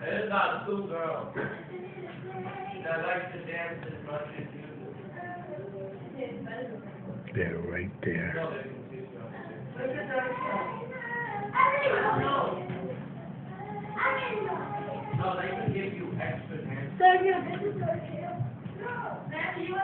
That is not a cool girl. That likes to dance as much as you. They're right there. No, they can give you extra hands. Sergio, this is Sergio. No, Matthew, you